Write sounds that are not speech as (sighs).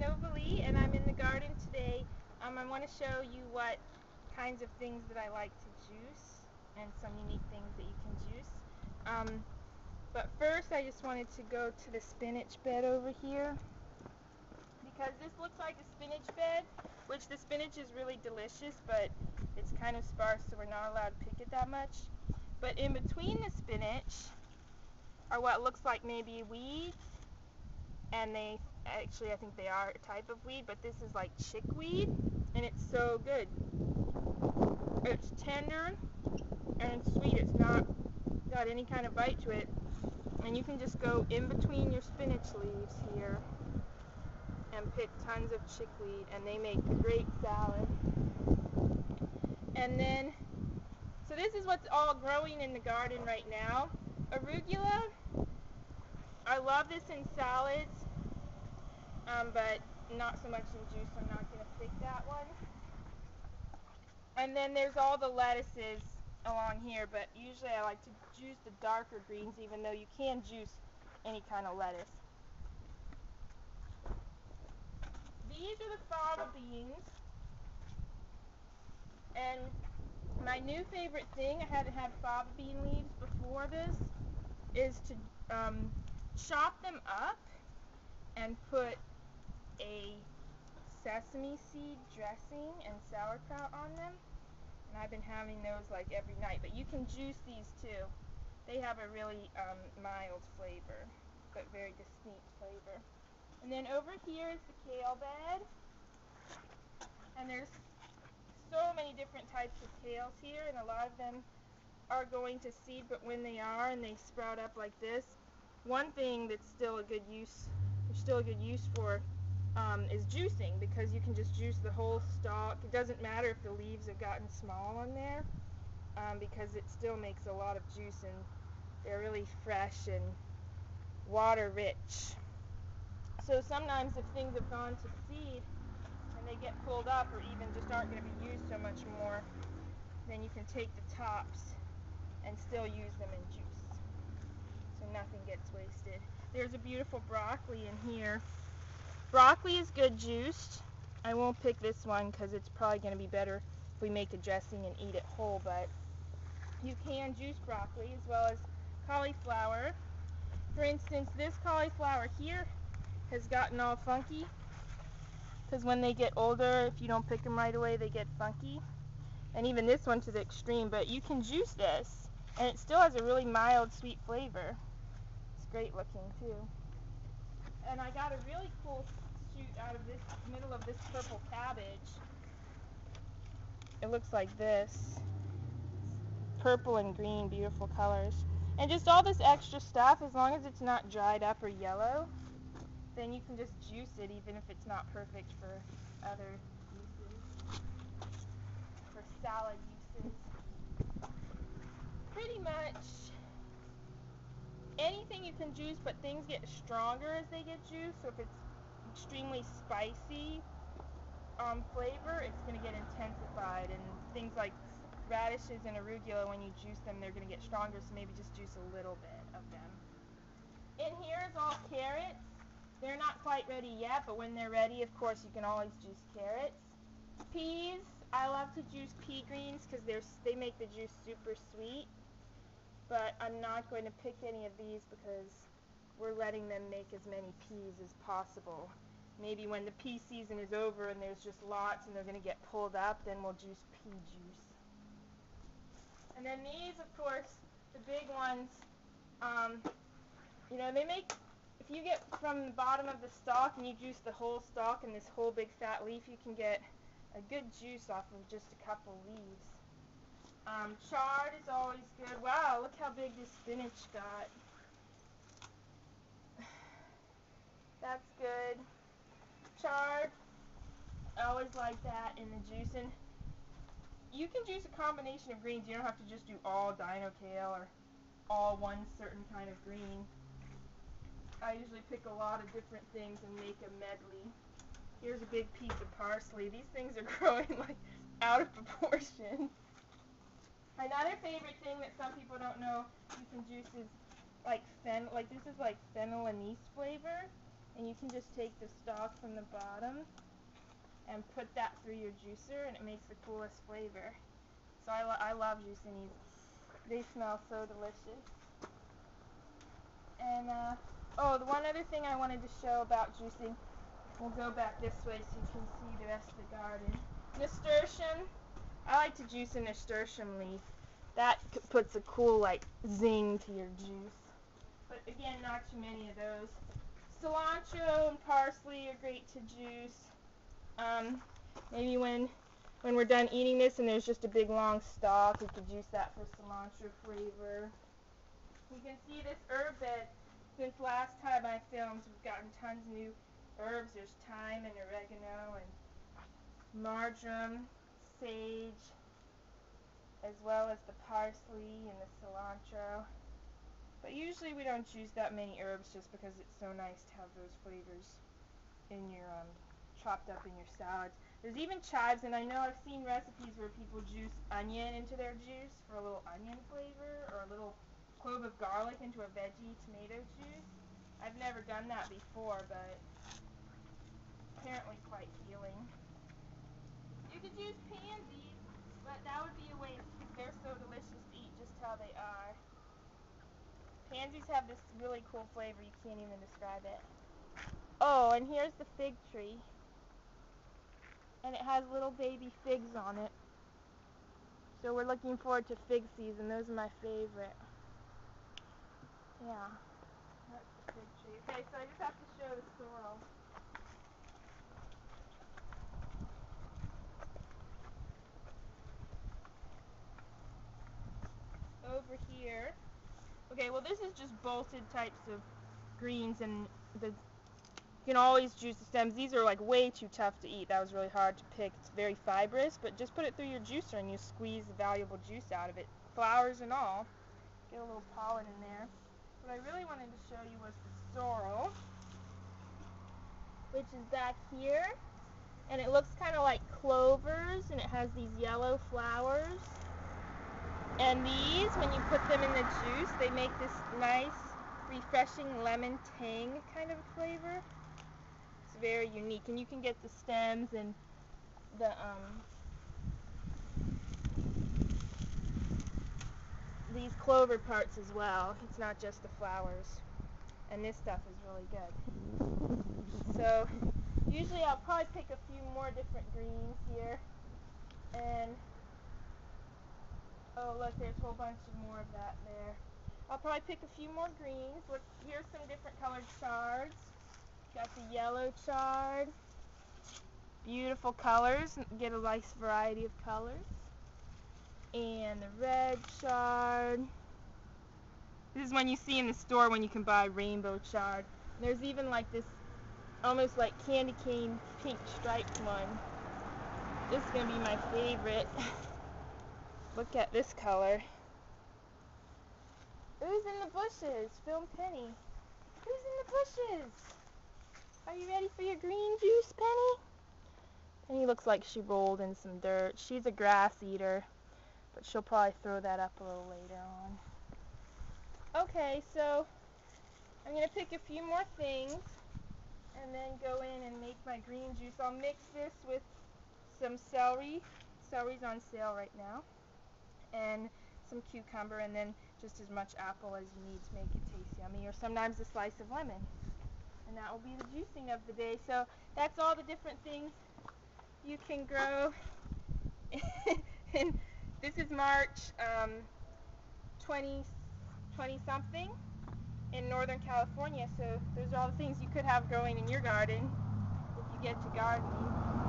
Novalee, and I'm in the garden today. Um, I want to show you what kinds of things that I like to juice and some unique things that you can juice. Um, but first I just wanted to go to the spinach bed over here because this looks like a spinach bed, which the spinach is really delicious, but it's kind of sparse so we're not allowed to pick it that much. But in between the spinach are what looks like maybe weeds and they actually I think they are a type of weed but this is like chickweed and it's so good. It's tender and sweet. It's not got any kind of bite to it. And you can just go in between your spinach leaves here and pick tons of chickweed and they make a great salad. And then so this is what's all growing in the garden right now. Arugula I love this in salads um, but not so much in juice. I'm not going to pick that one. And then there's all the lettuces along here, but usually I like to juice the darker greens, even though you can juice any kind of lettuce. These are the fava beans. And my new favorite thing, I hadn't had fava bean leaves before this, is to um, chop them up and put a sesame seed dressing and sauerkraut on them. And I've been having those like every night. But you can juice these too. They have a really um, mild flavor, but very distinct flavor. And then over here is the kale bed. And there's so many different types of kales here, and a lot of them are going to seed, but when they are and they sprout up like this, one thing that's still a good use, still a good use for um, is juicing because you can just juice the whole stalk. It doesn't matter if the leaves have gotten small on there um, because it still makes a lot of juice and they're really fresh and water rich. So sometimes if things have gone to seed and they get pulled up or even just aren't going to be used so much more, then you can take the tops and still use them in juice. So nothing gets wasted. There's a beautiful broccoli in here. Broccoli is good juiced. I won't pick this one because it's probably going to be better if we make a dressing and eat it whole, but you can juice broccoli as well as cauliflower. For instance, this cauliflower here has gotten all funky because when they get older, if you don't pick them right away, they get funky. And even this one to the extreme, but you can juice this and it still has a really mild sweet flavor. It's great looking too and I got a really cool shoot out of this middle of this purple cabbage. It looks like this. Purple and green, beautiful colors. And just all this extra stuff, as long as it's not dried up or yellow, then you can just juice it even if it's not perfect for other uses. For salad uses. Pretty much anything you can juice, but things get stronger as they get juiced. So if it's extremely spicy um, flavor, it's going to get intensified. And things like radishes and arugula, when you juice them, they're going to get stronger. So maybe just juice a little bit of them. In here is all carrots. They're not quite ready yet, but when they're ready, of course, you can always juice carrots. Peas, I love to juice pea greens because they make the juice super sweet but I'm not going to pick any of these because we're letting them make as many peas as possible. Maybe when the pea season is over and there's just lots and they're going to get pulled up, then we'll juice pea juice. And then these, of course, the big ones, um, you know, they make, if you get from the bottom of the stalk and you juice the whole stalk and this whole big fat leaf, you can get a good juice off of just a couple leaves. Um, chard is always good. Wow, look how big this spinach got. (sighs) That's good. Chard, I always like that in the juicing. You can juice a combination of greens. You don't have to just do all dino kale or all one certain kind of green. I usually pick a lot of different things and make a medley. Here's a big piece of parsley. These things are (laughs) growing like out of proportion. Another favorite thing that some people don't know you can juice is like fen like this is like fennel anise flavor. And you can just take the stalk from the bottom and put that through your juicer and it makes the coolest flavor. So I, lo I love juicing these. They smell so delicious. And, uh, oh, the one other thing I wanted to show about juicing, we'll go back this way so you can see the rest of the garden. Nasturtium, I like to juice a nasturtium leaf. That puts a cool, like, zing to your juice. But again, not too many of those. Cilantro and parsley are great to juice. Um, maybe when when we're done eating this and there's just a big long stalk, we could juice that for cilantro flavor. You can see this herb bed. Since last time I filmed, we've gotten tons of new herbs. There's thyme and oregano and marjoram, sage, as well as the parsley and the cilantro. But usually we don't use that many herbs just because it's so nice to have those flavors in your um, chopped up in your salads. There's even chives, and I know I've seen recipes where people juice onion into their juice for a little onion flavor, or a little clove of garlic into a veggie tomato juice. I've never done that before, but apparently quite healing. You could use pansies, but that would be a waste because they're so delicious to eat just how they are. Pansies have this really cool flavor, you can't even describe it. Oh, and here's the fig tree and it has little baby figs on it. So we're looking forward to fig season. Those are my favorite. Yeah. That's the fig tree. Okay, so I just have to show the sorrel. Over here. Okay, well this is just bolted types of greens and the you can always juice the stems. These are like way too tough to eat. That was really hard to pick. It's very fibrous, but just put it through your juicer and you squeeze the valuable juice out of it. Flowers and all. Get a little pollen in there. What I really wanted to show you was the sorrel, which is back here. And it looks kind of like clovers, and it has these yellow flowers. And these, when you put them in the juice, they make this nice, refreshing lemon tang kind of flavor It's very unique. And you can get the stems and the um, these clover parts as well. It's not just the flowers. And this stuff is really good. So usually I'll probably pick a few more different greens here. And oh look, there's a whole bunch of more of that there. I'll probably pick a few more greens. Look, here's some different colored chards. Got the yellow chard. Beautiful colors. Get a nice variety of colors. And the red chard. This is one you see in the store when you can buy rainbow chard. There's even like this almost like candy cane pink striped one. This is going to be my favorite. (laughs) Look at this color. Who's in the bushes? Film Penny. Who's in the bushes? Are you ready for your green juice, Penny? Penny looks like she rolled in some dirt. She's a grass eater, but she'll probably throw that up a little later on. Okay, so I'm going to pick a few more things and then go in and make my green juice. I'll mix this with some celery. Celery's on sale right now. And some cucumber and then just as much apple as you need to make it taste yummy or sometimes a slice of lemon and that will be the juicing of the day. So that's all the different things you can grow. (laughs) and this is March um, 20, 20 something in Northern California. So those are all the things you could have growing in your garden if you get to gardening.